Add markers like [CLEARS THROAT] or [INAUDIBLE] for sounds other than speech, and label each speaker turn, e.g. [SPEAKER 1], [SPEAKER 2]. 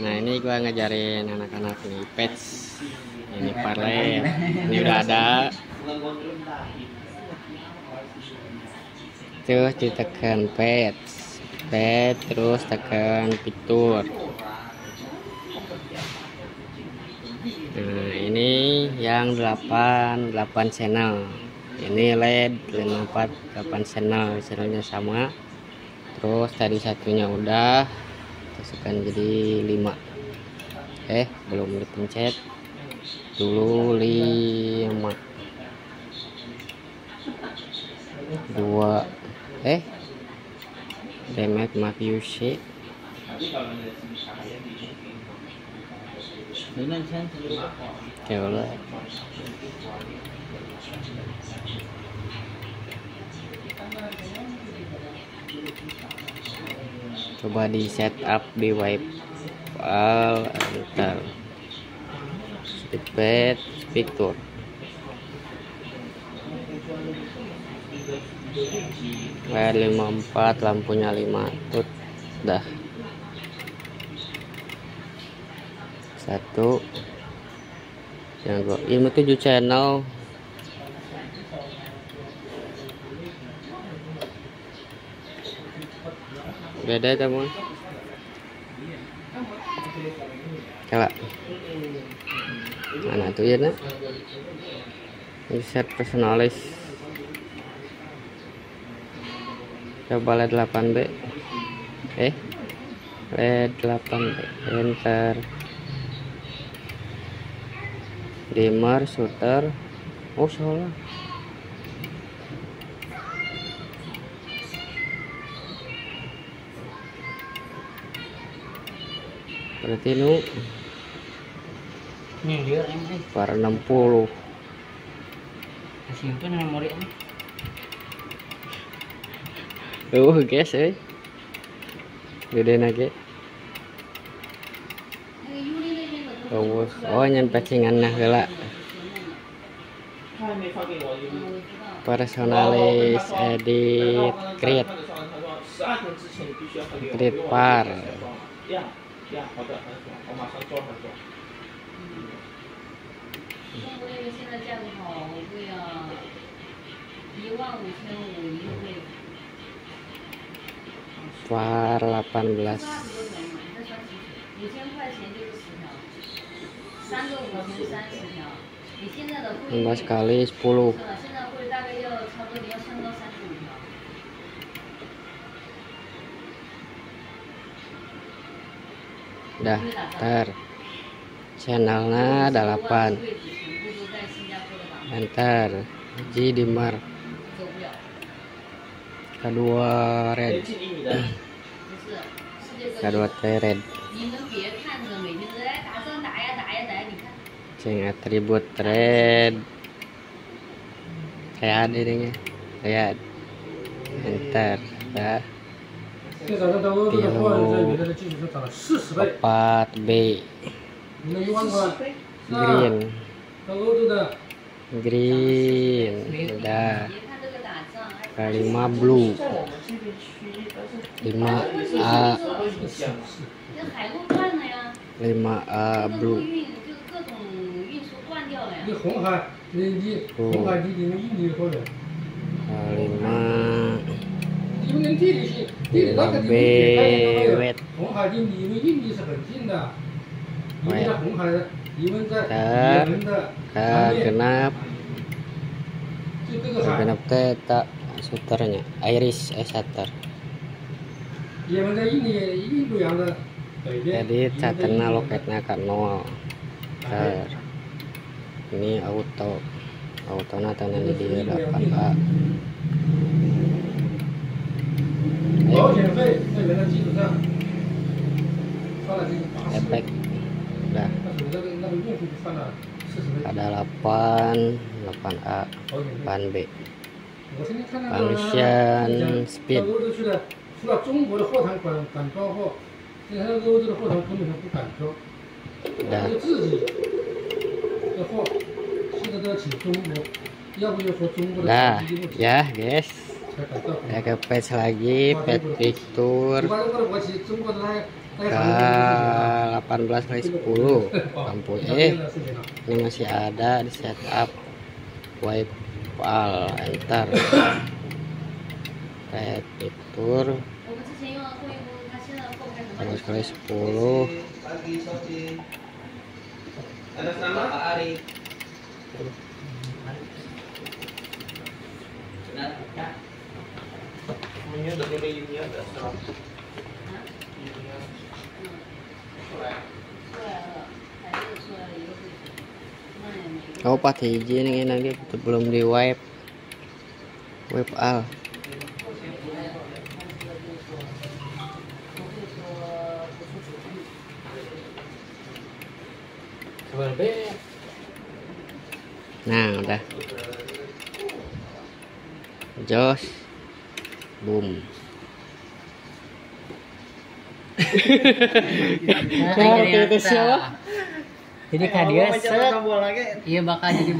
[SPEAKER 1] Nah ini gua ngajarin anak-anak nih pets. Ini parley. [LAUGHS] Ini udah ada. Tuh ditekan pets. Pet terus tekan fitur. Nah ini yang 8 8 channel. Ini LED 54 8 channel. Channelnya sama. Terus tadi satunya udah masukkan jadi 5 eh belum dipencet. Dulu 5 dua. Eh damage mafia C Coba. Coba di setup di wipe file enter. Speedpad picture layar 54 lampunya 5 tut dah. Satu. Yang dua ini 7 channel beda teman kalau mana tuh ya nak? Set personalis. Coba lihat 8B eh? LED 8B enter. Dimmer shooter. Oh salah berarti nu
[SPEAKER 2] dia ini
[SPEAKER 1] para 60
[SPEAKER 2] simpen memori ini.
[SPEAKER 1] uh guys eh. Gede nage oh oh nyen pacingan nah gela personalis edit create. Create par
[SPEAKER 3] 呀，好的，很好，我马上做，很做。
[SPEAKER 4] 中国那个现在价格好贵啊，一万五千五一个被子，
[SPEAKER 1] par 18
[SPEAKER 4] 八十多元嘛，你再穿几条？五千块钱就是十条，三个五千三十条。你现在的会
[SPEAKER 1] 15 kali 10 dah ntar. Channelnya ada 8 enter G
[SPEAKER 4] di mar
[SPEAKER 1] kedua red. [CLEARS THROAT] Kedua T red. Ceng atribut red. Kayak ada ini kayak. Enter dah
[SPEAKER 5] 最早上到欧洲的货在原来的基础上涨了四十倍，
[SPEAKER 1] 4 B
[SPEAKER 5] 你那一万块，是吧？
[SPEAKER 1] green
[SPEAKER 5] 到欧洲的
[SPEAKER 1] green udah
[SPEAKER 4] 别看这个打仗，还
[SPEAKER 1] kelima blue
[SPEAKER 3] 在我们这边区，但是
[SPEAKER 1] 5 A
[SPEAKER 3] 都影响。
[SPEAKER 4] 那海路断了呀，
[SPEAKER 1] 5 A
[SPEAKER 4] 那个
[SPEAKER 1] blue
[SPEAKER 4] 陆运就是各种运输断掉了呀
[SPEAKER 5] 你。红海，你你红海你你们印尼的货的，
[SPEAKER 1] 5
[SPEAKER 5] 你们 连地理性地理那个
[SPEAKER 1] 5 B
[SPEAKER 5] 地理概念都没有
[SPEAKER 1] wet
[SPEAKER 5] 红海离你们印尼是很近的，你们在红海的，你们在
[SPEAKER 1] 哎
[SPEAKER 5] 也门的
[SPEAKER 1] ke
[SPEAKER 5] 南面，
[SPEAKER 1] genap
[SPEAKER 5] 就这个海，
[SPEAKER 1] genap teh tak shooternya iris eh shutter
[SPEAKER 5] 也门在印尼印度洋的北边，
[SPEAKER 1] jadi
[SPEAKER 5] 也门在
[SPEAKER 1] chatternya
[SPEAKER 5] 印度
[SPEAKER 1] loketnya ke 0 Ntar. ini auto auto tanda di dia 8A
[SPEAKER 5] 保险费在原来基础上翻了这个八十倍
[SPEAKER 1] efek，udah
[SPEAKER 5] 那你那个那个用户就翻了四十倍。
[SPEAKER 1] ada 8 8A
[SPEAKER 5] 保险费。
[SPEAKER 1] 8B
[SPEAKER 5] 我现在看那
[SPEAKER 1] Function
[SPEAKER 5] 个
[SPEAKER 1] speed
[SPEAKER 5] 到欧洲去了，除了中国的货场敢敢装货，现在那个欧洲的货场根本上不敢装，他
[SPEAKER 1] udah
[SPEAKER 5] 就自己的货现在都要请中国，要不就说中国的
[SPEAKER 1] dah
[SPEAKER 5] 手机问题
[SPEAKER 1] ya guys
[SPEAKER 5] 才敢造。
[SPEAKER 1] ya ke page lagi patch picture. Ke 18 kali 10 lampu E ini masih ada di setup. Wipe all enter.
[SPEAKER 4] Page picture.
[SPEAKER 1] 18 kali 10
[SPEAKER 3] ada sama Pak Ari.
[SPEAKER 1] Oh, pas hiji ini nanti belum di wipe. Wipe al nah udah. Jos [LAUGHS]
[SPEAKER 2] Nah, jadi siapa? Jadi kan dia set, iya bakal jadi